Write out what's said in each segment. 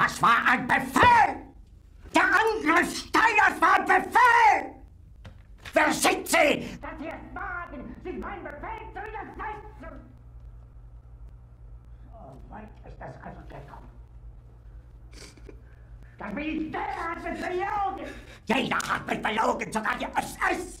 Das war ein Befehl! Der Angriff Steiners war ein Befehl! Wer sind Sie? Dass Sie es wagen, sich mein Befehl zu widersetzen! So weit ist es also gekommen. Das Militär hat mich belogen! Jeder hat mich belogen, sogar die SS!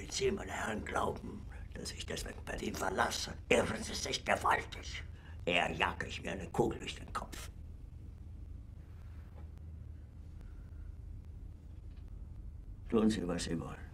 Wenn Sie, meine Herren, glauben, dass ich deswegen Berlin verlasse, irren Sie sich gewaltig. Eher jage ich mir eine Kugel durch den Kopf. Tun Sie, was Sie wollen.